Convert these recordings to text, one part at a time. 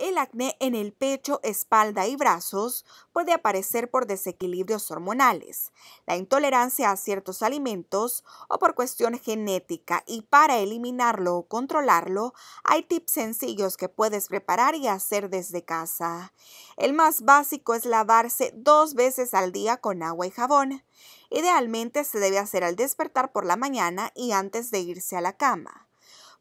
El acné en el pecho, espalda y brazos puede aparecer por desequilibrios hormonales, la intolerancia a ciertos alimentos o por cuestión genética y para eliminarlo o controlarlo hay tips sencillos que puedes preparar y hacer desde casa. El más básico es lavarse dos veces al día con agua y jabón. Idealmente se debe hacer al despertar por la mañana y antes de irse a la cama.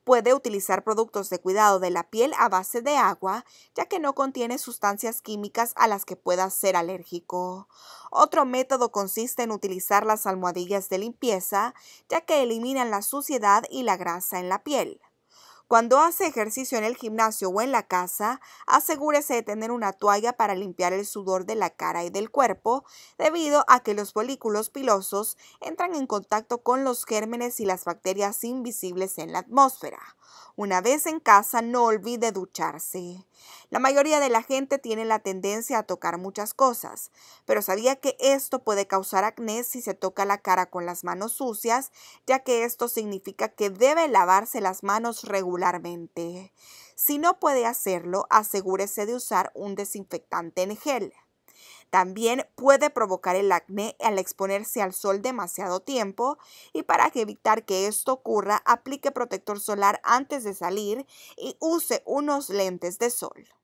Puede utilizar productos de cuidado de la piel a base de agua, ya que no contiene sustancias químicas a las que pueda ser alérgico. Otro método consiste en utilizar las almohadillas de limpieza, ya que eliminan la suciedad y la grasa en la piel. Cuando hace ejercicio en el gimnasio o en la casa, asegúrese de tener una toalla para limpiar el sudor de la cara y del cuerpo, debido a que los folículos pilosos entran en contacto con los gérmenes y las bacterias invisibles en la atmósfera. Una vez en casa, no olvide ducharse. La mayoría de la gente tiene la tendencia a tocar muchas cosas, pero sabía que esto puede causar acné si se toca la cara con las manos sucias, ya que esto significa que debe lavarse las manos regularmente. Si no puede hacerlo, asegúrese de usar un desinfectante en gel. También puede provocar el acné al exponerse al sol demasiado tiempo y para evitar que esto ocurra, aplique protector solar antes de salir y use unos lentes de sol.